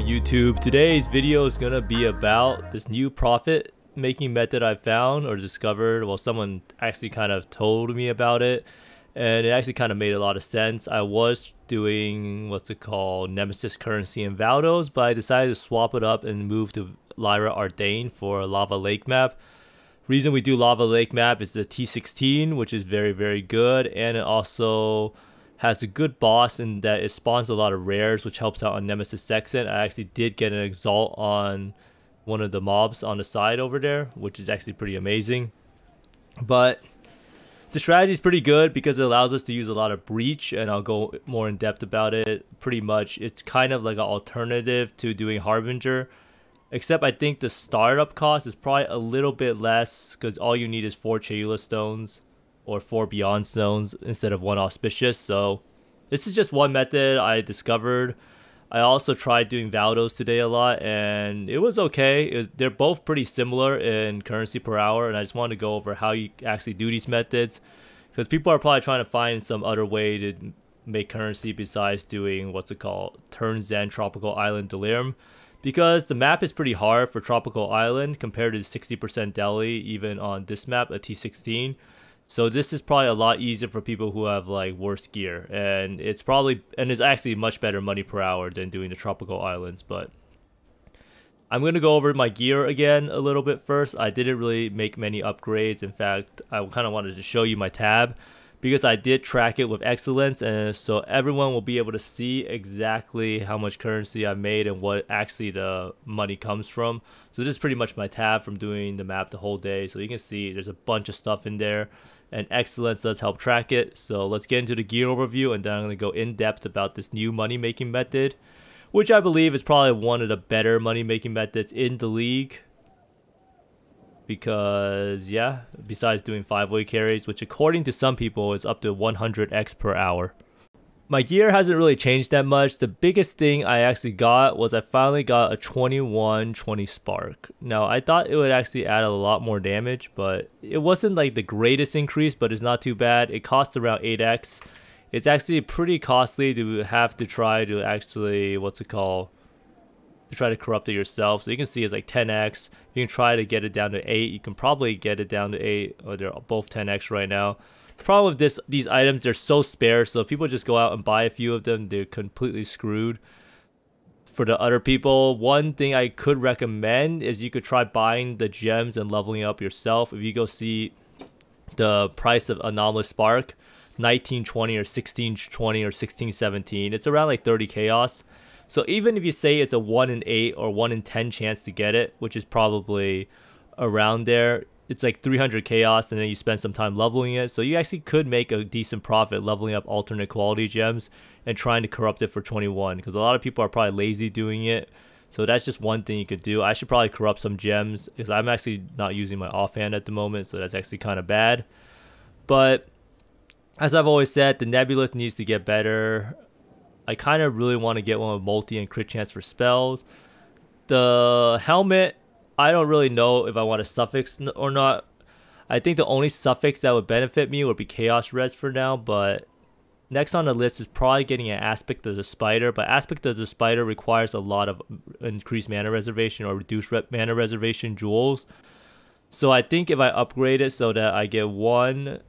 going YouTube? Today's video is gonna be about this new profit making method I found or discovered. Well, someone actually kind of told me about it and it actually kind of made a lot of sense. I was doing what's it called Nemesis currency in Valdos, but I decided to swap it up and move to Lira Arthain for Lava Lake map. Reason we do Lava Lake map is the T16, which is very very good, and it also has a good boss and that it spawns a lot of rares, which helps out on Nemesis Sextant. I actually did get an Exalt on one of the mobs on the side over there, which is actually pretty amazing. But the strategy is pretty good because it allows us to use a lot of breach, and I'll go more in depth about it. Pretty much, it's kind of like an alternative to doing Harbinger, except I think the startup cost is probably a little bit less because all you need is four Chayula stones or four Beyond stones instead of one Auspicious. So this is just one method I discovered. I also tried doing Valdos today a lot, and it was okay. It was, they're both pretty similar in currency per hour, and I just wanted to go over how you actually do these methods, because people are probably trying to find some other way to make currency besides doing what's it called, Turn Zen Tropical Island Delirium, because the map is pretty hard for Tropical Island compared to 60% Delhi, even on this map, a T16. So this is probably a lot easier for people who have like worse gear, and it's probably and it's actually much better money per hour than doing the tropical islands. But I'm gonna go over my gear again a little bit first. I didn't really make many upgrades. In fact, I kind of wanted to show you my tab because I did track it with Exilence, and so everyone will be able to see exactly how much currency I made and what actually the money comes from. So this is pretty much my tab from doing the map the whole day. So you can see there's a bunch of stuff in there and Exilence does help track it. So let's get into the gear overview and then I'm going to go in depth about this new money making method, which I believe is probably one of the better money making methods in the league. Because, yeah, besides doing 5-way carries, which according to some people is up to 100x per hour my gear hasn't really changed that much. The biggest thing I actually got was I finally got a 2120 spark. Now I thought it would actually add a lot more damage, but it wasn't like the greatest increase, but it's not too bad. It costs around 8x. It's actually pretty costly to have to try to actually, what's it called? To try to corrupt it yourself. So you can see it's like 10x. You can try to get it down to 8. You can probably get it down to 8, or they're both 10x right now problem with this these items they're so sparse so if people just go out and buy a few of them they're completely screwed for the other people. One thing i could recommend is you could try buying the gems and leveling up yourself. If you go see the price of anomalous spark 1920 or 1620 or 1617 it's around like 30 chaos. So even if you say it's a 1 in 8 or 1 in 10 chance to get it which is probably around there it's like 300 chaos and then you spend some time leveling it. So you actually could make a decent profit leveling up alternate quality gems and trying to corrupt it for 21 because a lot of people are probably lazy doing it. So that's just one thing you could do. I should probably corrupt some gems because I'm actually not using my offhand at the moment. So that's actually kind of bad. But as I've always said, the Nebulis needs to get better. I kind of really want to get one with multi and crit chance for spells. The helmet I don't really know if I want a suffix or not. I think the only suffix that would benefit me would be Chaos Res for now, but next on the list is probably getting an Aspect of the Spider, but Aspect of the Spider requires a lot of increased mana reservation or reduced re mana reservation jewels. So I think if I upgrade it so that I get one,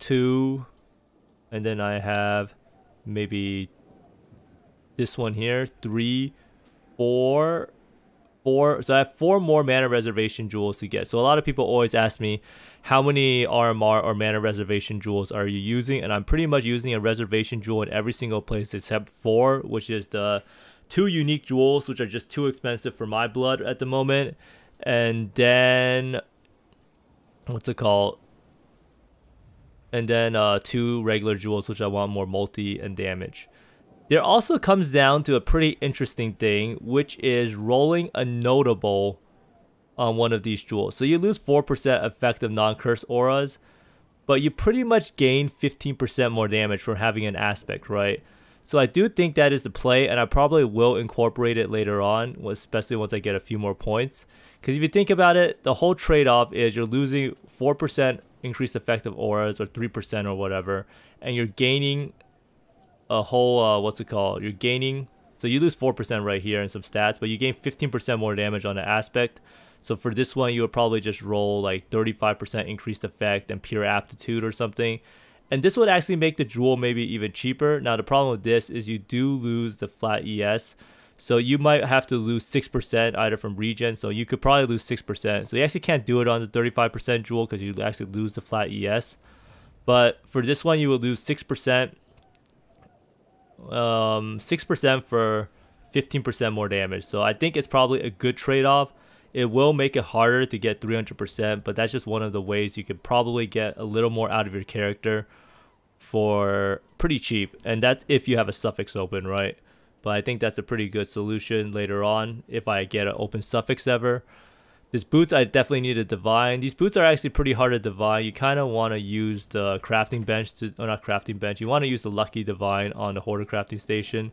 two, and then I have maybe this one here, three, four, four. So I have four more mana reservation jewels to get. So a lot of people always ask me, how many RMR or mana reservation jewels are you using? And I'm pretty much using a reservation jewel in every single place except four, which is the two unique jewels, which are just too expensive for my blood at the moment. And then, what's it called? And then uh, two regular jewels, which I want more multi and damage. There also comes down to a pretty interesting thing, which is rolling a notable on one of these jewels. So you lose 4% effective non-curse auras, but you pretty much gain 15% more damage from having an aspect, right? So I do think that is the play, and I probably will incorporate it later on, especially once I get a few more points. Because if you think about it, the whole trade-off is you're losing 4% increased effective auras or 3% or whatever, and you're gaining a whole uh, what's it called? You're gaining So you lose 4% right here in some stats, but you gain 15% more damage on the aspect. So for this one, you would probably just roll like 35% increased effect and pure aptitude or something. And this would actually make the jewel maybe even cheaper. Now the problem with this is you do lose the flat ES. So you might have to lose 6% either from regen. So you could probably lose 6%. So you actually can't do it on the 35% jewel because you actually lose the flat ES. But for this one, you would lose 6%. Um, 6% for 15% more damage. So I think it's probably a good trade-off. It will make it harder to get 300%, but that's just one of the ways you could probably get a little more out of your character for pretty cheap. And that's if you have a suffix open, right? But I think that's a pretty good solution later on if I get an open suffix ever. These boots I definitely need to divine. These boots are actually pretty hard to divine. You kind of want to use the crafting bench, to, or not crafting bench. You want to use the lucky divine on the hoarder crafting station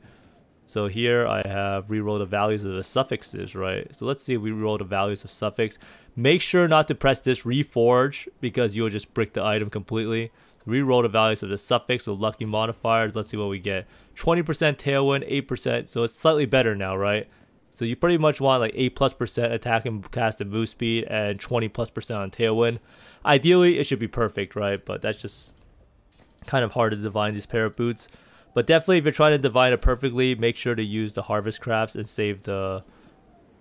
so here I have reroll the values of the suffixes, right? So let's see if we reroll the values of suffix. Make sure not to press this reforge because you'll just brick the item completely. Reroll the values of the suffix with lucky modifiers. Let's see what we get. 20% tailwind, 8%. So it's slightly better now, right? So you pretty much want like 8 plus percent attack and cast and move speed and 20 plus percent on tailwind. Ideally, it should be perfect, right? But that's just kind of hard to divine these pair of boots. But definitely, if you're trying to divine it perfectly, make sure to use the harvest crafts and save the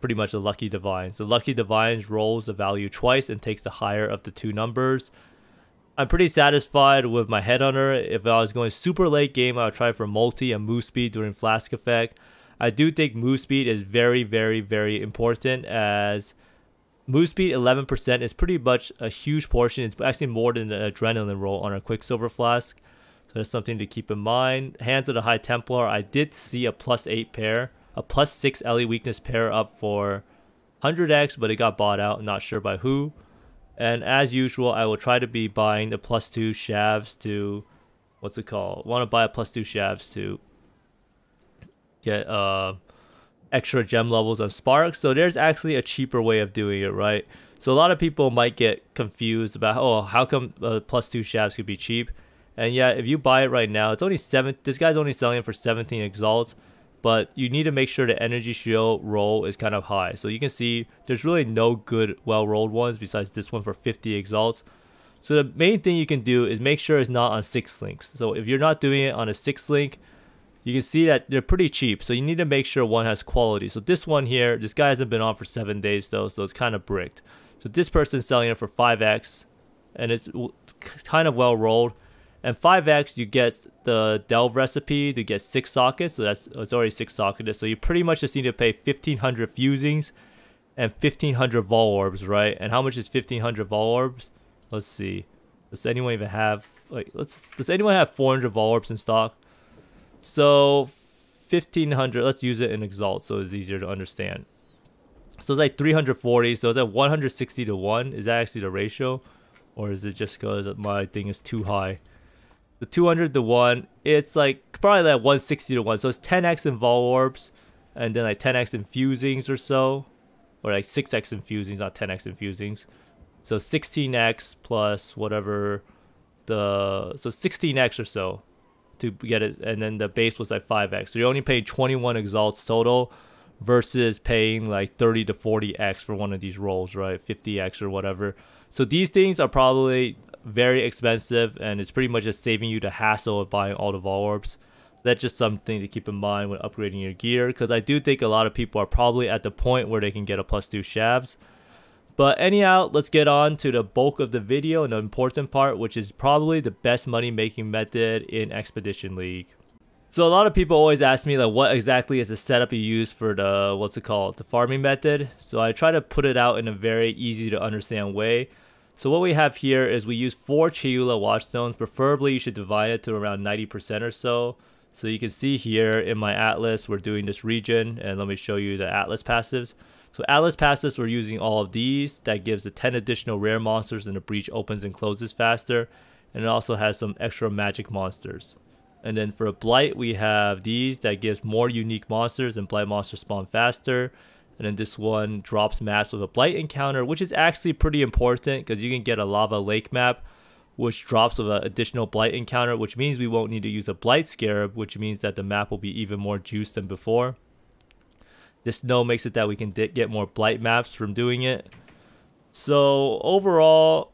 pretty much the lucky divines. The lucky divines rolls the value twice and takes the higher of the two numbers. I'm pretty satisfied with my headhunter. If I was going super late game, I would try for multi and move speed during flask effect. I do think move speed is very, very, very important as move speed 11% is pretty much a huge portion. It's actually more than an adrenaline roll on a quicksilver flask. So that's something to keep in mind. Hands of the High Templar, I did see a plus 8 pair, a plus 6 LE weakness pair up for 100x, but it got bought out, not sure by who. And as usual, I will try to be buying the plus 2 shavs to, what's it called? want to buy a plus 2 shavs to get uh, extra gem levels on Spark. So there's actually a cheaper way of doing it, right? So a lot of people might get confused about, oh, how come uh, plus 2 shavs could be cheap? And yeah, if you buy it right now, it's only seven. This guy's only selling it for 17 exalts, but you need to make sure the energy shield roll is kind of high. So you can see there's really no good well rolled ones besides this one for 50 exalts. So the main thing you can do is make sure it's not on six links. So if you're not doing it on a six link, you can see that they're pretty cheap. So you need to make sure one has quality. So this one here, this guy hasn't been on for seven days though, so it's kind of bricked. So this person's selling it for 5x, and it's kind of well rolled. And 5x, you get the Delve recipe to get 6 sockets. So that's it's already 6 sockets. So you pretty much just need to pay 1500 fusings and 1500 Vaal Orbs, right? And how much is 1500 Vaal Orbs? Let's see. Does anyone even have, like, let's, does anyone have 400 Vaal Orbs in stock? So 1500, let's use it in Exalt so it's easier to understand. So it's like 340, so it's at 160 to 1. Is that actually the ratio? Or is it just because my thing is too high? the 200 to 1, it's like probably like 160 to 1. So it's 10x in Vaal Orbs and then like 10x in Fusings or so. Or like 6x in Fusings, not 10x in Fusings. So 16x plus whatever the. So 16x or so to get it. And then the base was like 5x. So you're only paying 21 exalts total versus paying like 30 to 40x for one of these rolls, right? 50x or whatever. So these things are probably very expensive and it's pretty much just saving you the hassle of buying all the Vaal Orbs. That's just something to keep in mind when upgrading your gear because I do think a lot of people are probably at the point where they can get a plus 2 shavs. But anyhow, let's get on to the bulk of the video and the important part, which is probably the best money making method in Expedition League. So a lot of people always ask me like what exactly is the setup you use for the what's it called the farming method. So I try to put it out in a very easy to understand way. So what we have here is we use four Chayula Watchstones. Preferably you should divide it to around 90% or so. So you can see here in my Atlas, we're doing this region And let me show you the Atlas passives. So Atlas passives, we're using all of these. That gives the 10 additional rare monsters and the breach opens and closes faster. And it also has some extra magic monsters. And then for a Blight, we have these that gives more unique monsters and Blight monsters spawn faster. And then this one drops maps with a blight encounter, which is actually pretty important because you can get a lava lake map which drops with an additional blight encounter, which means we won't need to use a blight scarab, which means that the map will be even more juiced than before. This snow makes it that we can get more blight maps from doing it. So overall,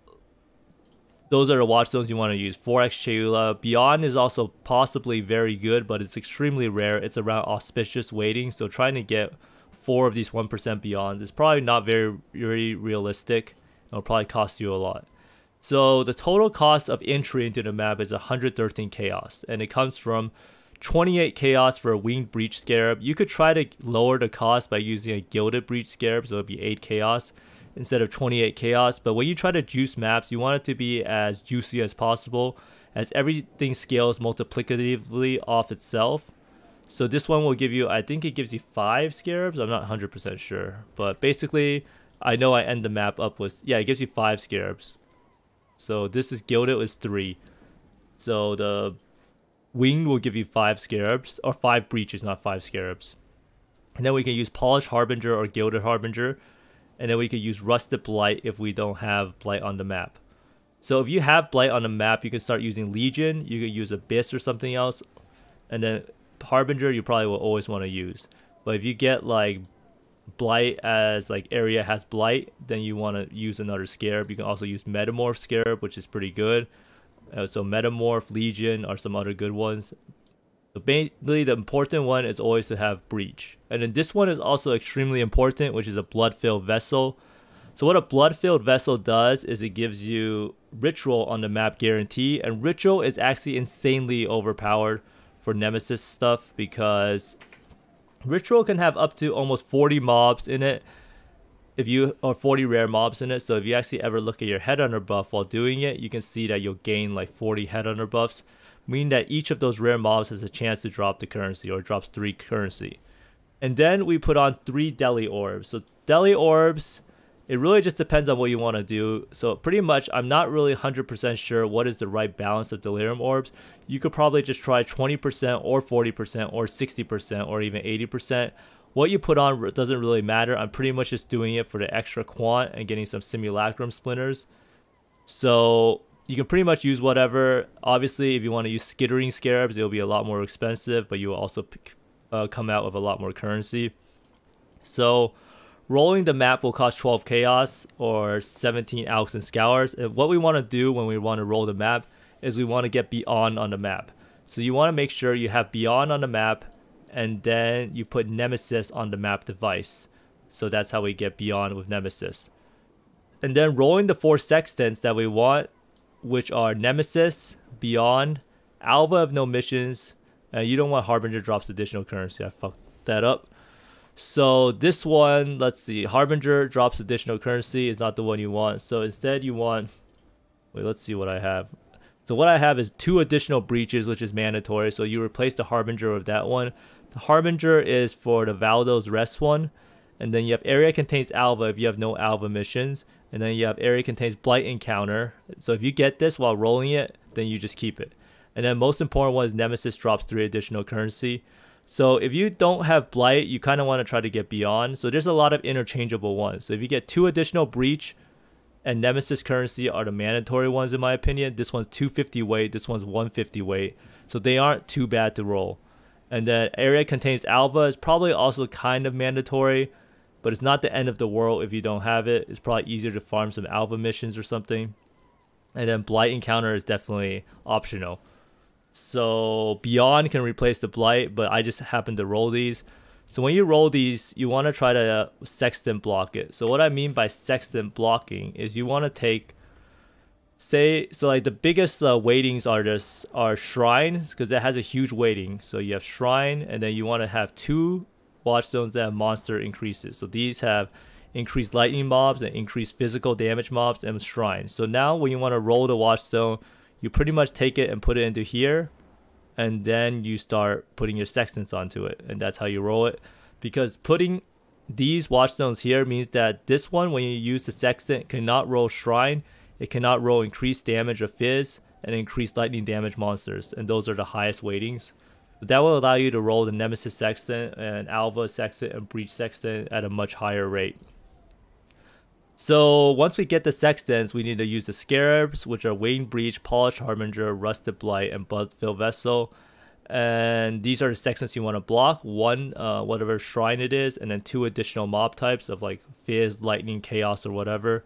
those are the watchstones you want to use. 4x Chayula. Beyond is also possibly very good, but it's extremely rare. It's around auspicious waiting, so trying to get four of these 1% Beyond is probably not very, very realistic. It'll probably cost you a lot. So the total cost of entry into the map is 113 chaos, and it comes from 28 chaos for a winged breach scarab. You could try to lower the cost by using a gilded breach scarab, so it'd be 8 chaos instead of 28 chaos. But when you try to juice maps, you want it to be as juicy as possible, as everything scales multiplicatively off itself. So this one will give you, I think it gives you 5 scarabs, I'm not 100% sure. But basically, I know I end the map up with, yeah, it gives you 5 scarabs. So this is gilded with 3. So the Winged will give you 5 scarabs, or 5 breaches, not 5 scarabs. And then we can use Polished Harbinger or Gilded Harbinger. And then we can use Rusted Blight if we don't have Blight on the map. So if you have Blight on the map, you can start using Legion. You can use Abyss or something else. And then Harbinger, you probably will always want to use. But if you get like Blight as like area has Blight, then you want to use another Scarab. You can also use Metamorph Scarab, which is pretty good. Uh, so Metamorph, Legion are some other good ones. So basically, the important one is always to have Breach. And then this one is also extremely important, which is a Blood-Filled Vessel. So what a Blood-Filled Vessel does is it gives you Ritual on the map guarantee. And Ritual is actually insanely overpowered for Nemesis stuff because Ritual can have up to almost 40 mobs in it if you or 40 rare mobs in it. So if you actually ever look at your headhunter buff while doing it, you can see that you'll gain like 40 headhunter buffs, meaning that each of those rare mobs has a chance to drop the currency or drops three currency. And then we put on three deli orbs. So deli orbs, it really just depends on what you want to do. So pretty much, I'm not really 100% sure what is the right balance of delirium orbs. You could probably just try 20% or 40% or 60% or even 80%. What you put on doesn't really matter. I'm pretty much just doing it for the extra quant and getting some simulacrum splinters. So you can pretty much use whatever. Obviously, if you want to use skittering scarabs, it'll be a lot more expensive, but you will also uh, come out with a lot more currency. So rolling the map will cost 12 chaos or 17 alks and scours. And what we want to do when we want to roll the map is we want to get beyond on the map. So you want to make sure you have beyond on the map and then you put Nemesis on the map device. So that's how we get beyond with Nemesis. And then rolling the four sextants that we want, which are Nemesis, Beyond, Alva of no missions, and you don't want Harbinger drops additional currency. I fucked that up. So this one, let's see, Harbinger drops additional currency is not the one you want. So instead you want, wait, let's see what I have. So what I have is two additional breaches, which is mandatory. So you replace the Harbinger with that one. The Harbinger is for the Valdo's Rest one. And then you have Area Contains Alva if you have no Alva missions. And then you have Area Contains Blight Encounter. So if you get this while rolling it, then you just keep it. And then most important one is Nemesis drops 3 additional currency. So if you don't have Blight, you kind of want to try to get Beyond. So there's a lot of interchangeable ones. So if you get 2 additional Breach and Nemesis currency are the mandatory ones in my opinion. This one's 250 weight, this one's 150 weight. So they aren't too bad to roll. And then area contains alva is probably also kind of mandatory, but it's not the end of the world if you don't have it. It's probably easier to farm some alva missions or something. And then blight encounter is definitely optional. So beyond can replace the blight, but I just happen to roll these. So when you roll these, you want to try to sextant block it. So what I mean by sextant blocking is you want to take say so like the biggest uh, weightings are just are shrine because it has a huge weighting. So you have shrine and then you want to have two watchstones that have monster increases. So these have increased lightning mobs and increased physical damage mobs and shrine. So now when you want to roll the watchstone you pretty much take it and put it into here and then you start putting your sextants onto it and that's how you roll it. Because putting these watchstones here means that this one when you use the sextant cannot roll shrine it cannot roll increased damage of Fizz and increased lightning damage monsters, and those are the highest weightings. But that will allow you to roll the Nemesis Sextant and Alva Sextant and Breach Sextant at a much higher rate. So once we get the sextants, we need to use the scarabs, which are Winged Breach, Polished Harbinger, Rusted Blight, and Blood-filled Vessel. And these are the sextants you want to block. One, uh, whatever shrine it is, and then two additional mob types of like Fizz, Lightning, Chaos, or whatever.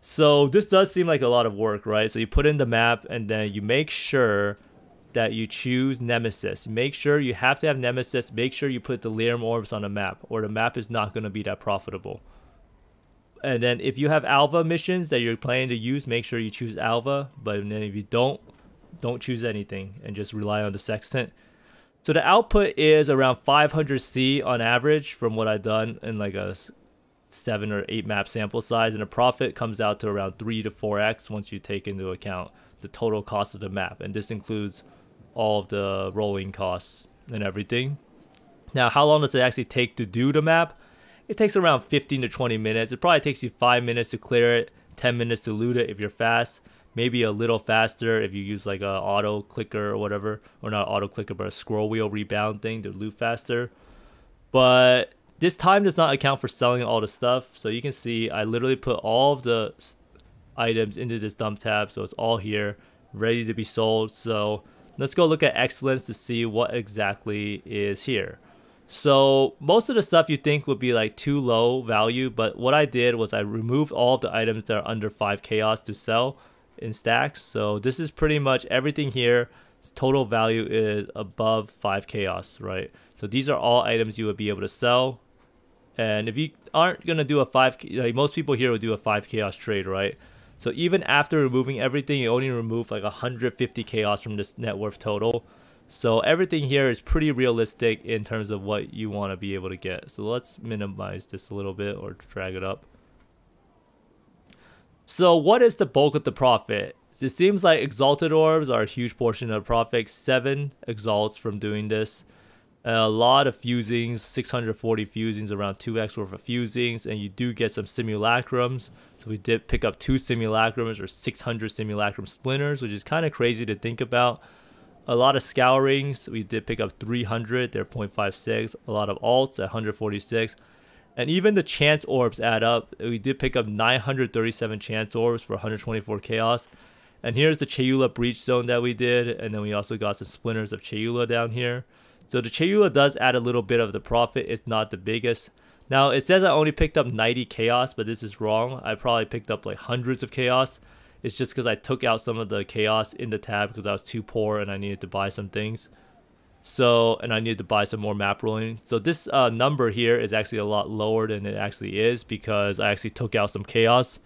So this does seem like a lot of work, right? So you put in the map, and then you make sure that you choose Nemesis. Make sure you have to have Nemesis. Make sure you put delirium orbs on the map, or the map is not going to be that profitable. And then if you have Alva missions that you're planning to use, make sure you choose Alva. But then if you don't, don't choose anything and just rely on the sextant. So the output is around 500 C on average from what I've done in like a seven or eight map sample size. And the profit comes out to around three to 4x once you take into account the total cost of the map. And this includes all of the rolling costs and everything. Now, how long does it actually take to do the map? It takes around 15 to 20 minutes. It probably takes you 5 minutes to clear it, 10 minutes to loot it if you're fast. Maybe a little faster if you use like a auto clicker or whatever. Or not auto clicker, but a scroll wheel rebound thing to loot faster. But this time does not account for selling all the stuff. So you can see I literally put all of the items into this dump tab. So it's all here, ready to be sold. So let's go look at Exilence to see what exactly is here. So most of the stuff you think would be like too low value, but what I did was I removed all of the items that are under 5 chaos to sell in stacks. So this is pretty much everything here. Total value is above 5 chaos, right? So these are all items you would be able to sell. And if you aren't going to do a 5, like most people here would do a 5 chaos trade, right? So even after removing everything, you only remove like 150 chaos from this net worth total. So everything here is pretty realistic in terms of what you want to be able to get. So let's minimize this a little bit or drag it up. So what is the bulk of the profit? It seems like exalted orbs are a huge portion of the profit. Seven exalts from doing this. A lot of fusings, 640 fusings, around 2x worth of fusings, and you do get some simulacrums. So we did pick up two simulacrums or 600 simulacrum splinters, which is kind of crazy to think about a lot of scourings. We did pick up 300. They're 0.56. A lot of alts at 146. And even the chance orbs add up. We did pick up 937 chance orbs for 124 chaos. And here's the Chayula breach zone that we did. And then we also got some splinters of Chayula down here. So the Chayula does add a little bit of the profit. It's not the biggest. Now it says I only picked up 90 chaos, but this is wrong. I probably picked up like hundreds of chaos. It's just because I took out some of the chaos in the tab because I was too poor and I needed to buy some things. So, and I needed to buy some more map rolling. So this uh, number here is actually a lot lower than it actually is because I actually took out some chaos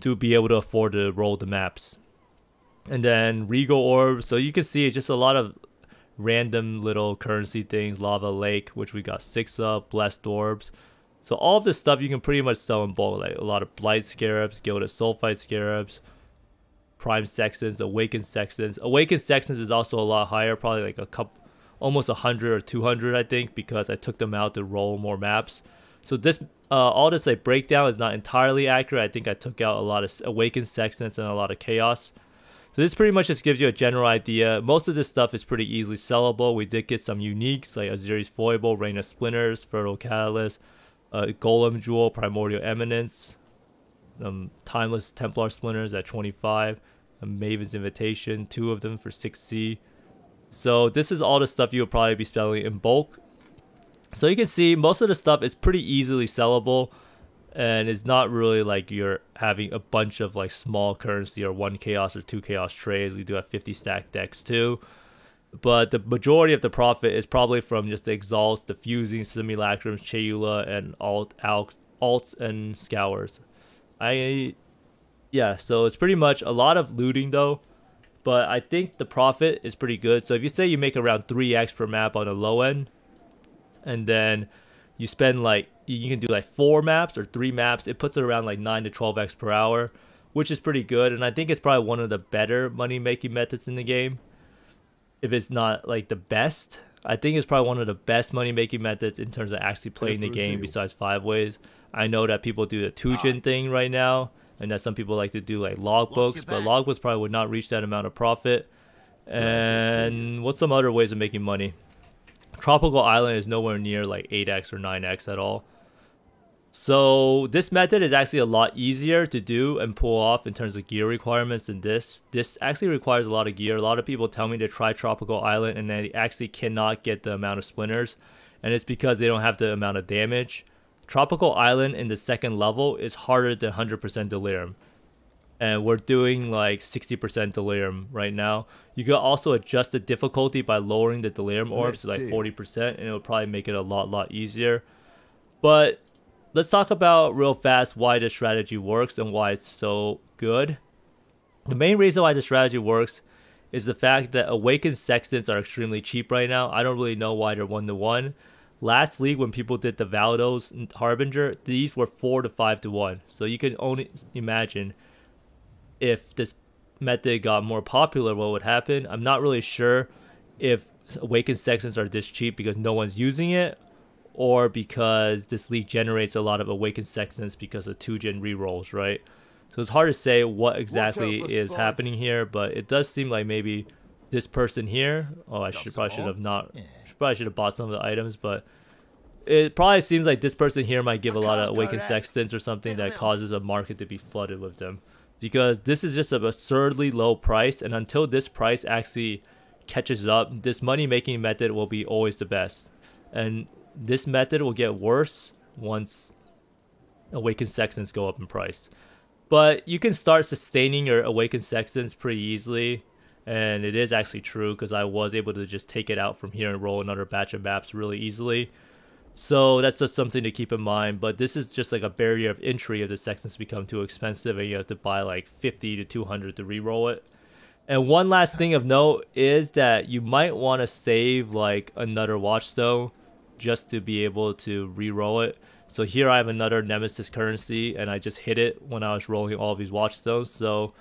to be able to afford to roll the maps. And then Regal Orb. So you can see it's just a lot of random little currency things. Lava Lake, which we got six of. Blessed Orbs. So all of this stuff you can pretty much sell in bulk. Like a lot of Blight Scarabs, Gilded Sulfite Scarabs. Prime Sextants, Awakened Sextants. Awakened Sextants is also a lot higher, probably like a couple, almost 100 or 200, I think, because I took them out to roll more maps. So this, uh, all this like breakdown is not entirely accurate. I think I took out a lot of Awakened Sextants and a lot of Chaos. So this pretty much just gives you a general idea. Most of this stuff is pretty easily sellable. We did get some uniques like Atziri's Foible, Rain of Splinters, Fertile Catalyst, uh, Golem Jewel, Primordial Eminence, um, Timeless Templar Splinters at 25 a Maven's Invitation, two of them for 6C. So this is all the stuff you'll probably be selling in bulk. So you can see most of the stuff is pretty easily sellable and it's not really like you're having a bunch of like small currency or one chaos or two chaos trades. We do have 50 stack decks too. But the majority of the profit is probably from just the exalts, the fusing, simulacrums, Chayula, and alt, alt, alts and scours. I yeah, so it's pretty much a lot of looting though, but I think the profit is pretty good. So if you say you make around 3x per map on the low end, and then you spend like, you can do like four maps or three maps, it puts it around like 9 to 12x per hour, which is pretty good. And I think it's probably one of the better money making methods in the game. If it's not like the best, I think it's probably one of the best money making methods in terms of actually playing the game besides five ways. I know that people do the Tujen thing right now and that some people like to do like logbooks, but logbooks probably would not reach that amount of profit. And what's some other ways of making money? Tropical Island is nowhere near like 8x or 9x at all. So this method is actually a lot easier to do and pull off in terms of gear requirements than this. This actually requires a lot of gear. A lot of people tell me to try Tropical Island and they actually cannot get the amount of splinters. And it's because they don't have the amount of damage. Tropical Island in the second level is harder than 100% Delirium. And we're doing like 60% Delirium right now. You can also adjust the difficulty by lowering the Delirium orbs to like 40% and it'll probably make it a lot, lot easier. But let's talk about real fast why this strategy works and why it's so good. The main reason why this strategy works is the fact that Awakened Sextants are extremely cheap right now. I don't really know why they're one to one. Last league, when people did the Valdos Harbinger, these were four to five to one. So you can only imagine if this method got more popular, what would happen. I'm not really sure if Awakened Sextants are this cheap because no one's using it, or because this league generates a lot of Awakened Sextants because of Tujen rerolls, right? So it's hard to say what exactly is spot. happening here, but it does seem like maybe this person here. Oh, I should probably should have not. Yeah. Probably should have bought some of the items, but it probably seems like this person here might give a lot of awakened sextants or something that causes a market to be flooded with them, because this is just an absurdly low price, and until this price actually catches up, this money making method will be always the best, and this method will get worse once awakened sextants go up in price. But you can start sustaining your awakened sextants pretty easily. And it is actually true because I was able to just take it out from here and roll another batch of maps really easily. So that's just something to keep in mind. But this is just like a barrier of entry if the sextants become too expensive and you have to buy like 50 to 200 to re-roll it. And one last thing of note is that you might want to save like another watchstone just to be able to re-roll it. So here I have another Nemesis currency and I just hit it when I was rolling all these watchstones. So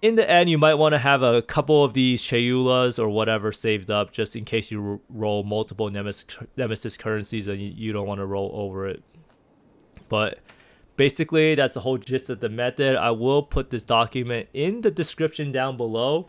in the end, you might want to have a couple of these Chayulas or whatever saved up just in case you roll multiple Nemesis, Nemesis currencies and you, you don't want to roll over it. But basically, that's the whole gist of the method. I will put this document in the description down below.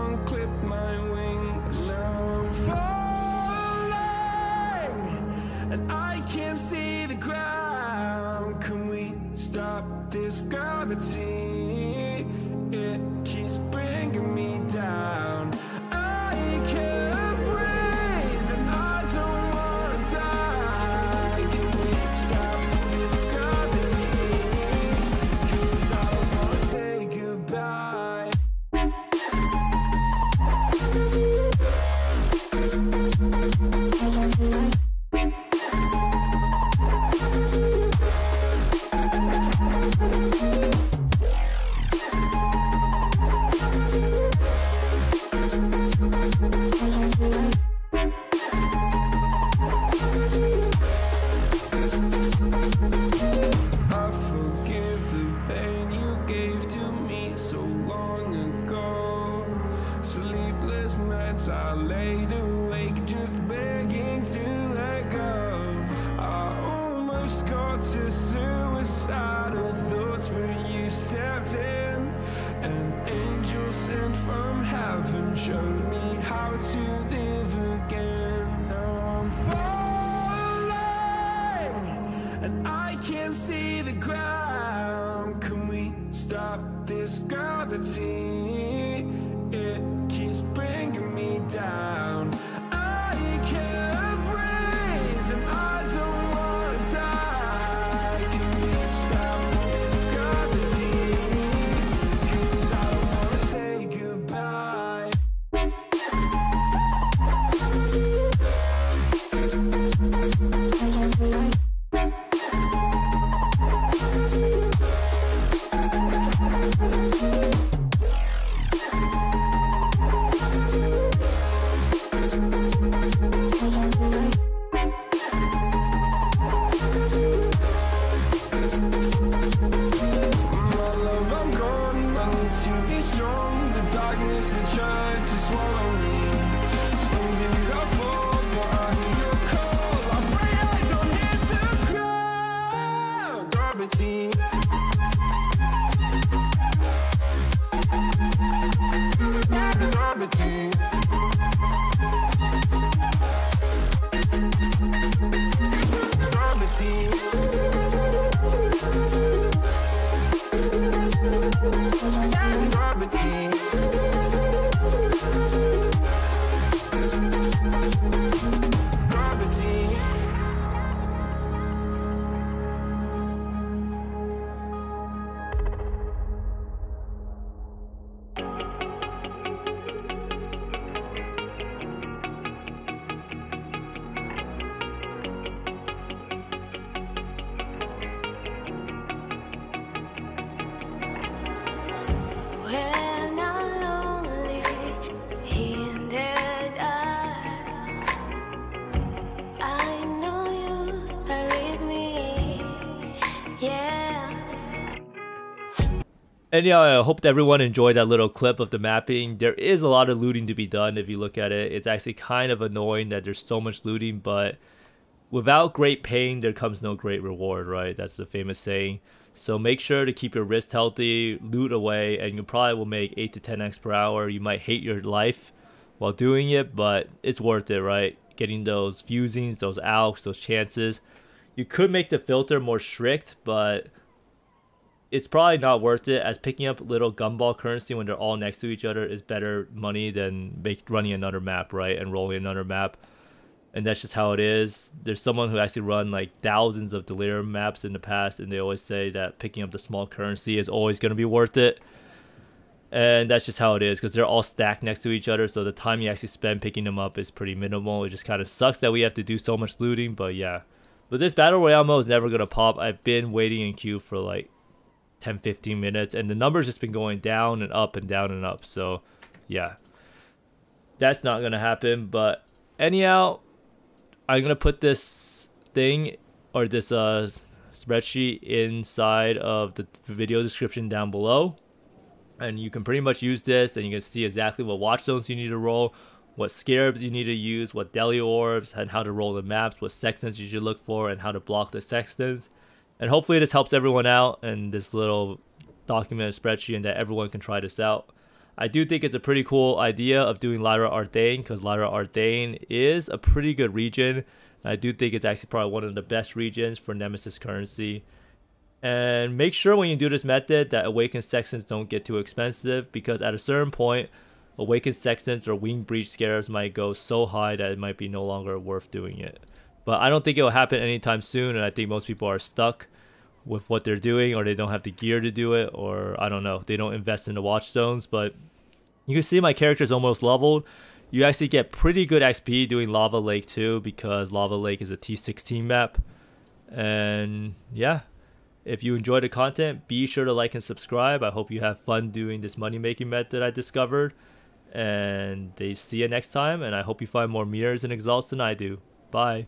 Anyhow, I hope everyone enjoyed that little clip of the mapping. There is a lot of looting to be done if you look at it. It's actually kind of annoying that there's so much looting, but without great pain, there comes no great reward, right? That's the famous saying. So make sure to keep your wrist healthy, loot away, and you probably will make 8 to 10x per hour. You might hate your life while doing it, but it's worth it, right? Getting those fusings, those alks, those chances. You could make the filter more strict, but it's probably not worth it as picking up little gumball currency when they're all next to each other is better money than make, running another map, right? And rolling another map. And that's just how it is. There's someone who actually run like thousands of Delirium maps in the past, and they always say that picking up the small currency is always going to be worth it. And that's just how it is because they're all stacked next to each other. So the time you actually spend picking them up is pretty minimal. It just kind of sucks that we have to do so much looting, but yeah. But this Battle Royale mode is never going to pop. I've been waiting in queue for like 10 15 minutes and the numbers just been going down and up and down and up. So yeah. That's not gonna happen but anyhow i'm gonna put this thing or this uh spreadsheet inside of the video description down below. And you can pretty much use this and you can see exactly what watchstones you need to roll what scarabs you need to use what deli orbs and how to roll the maps what sextants you should look for and how to block the sextants and hopefully this helps everyone out and this little document spreadsheet and that everyone can try this out. I do think it's a pretty cool idea of doing Lira Arthain because Lira Arthain is a pretty good region. I do think it's actually probably one of the best regions for Nemesis currency. And make sure when you do this method that Awakened Sextants don't get too expensive because at a certain point, Awakened Sextants or Wing Breach Scarabs might go so high that it might be no longer worth doing it. But I don't think it will happen anytime soon, and I think most people are stuck with what they're doing, or they don't have the gear to do it, or I don't know, they don't invest in the watch stones. But you can see my character is almost leveled. You actually get pretty good XP doing Lava Lake too, because Lava Lake is a T16 map. And yeah, if you enjoy the content, be sure to like and subscribe. I hope you have fun doing this money making method I discovered. And they see you next time, and I hope you find more mirrors and exalts than I do. Bye.